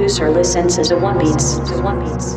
Producer listens to one beats. One beats.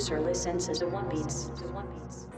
Producer listens to one beats. To one beats.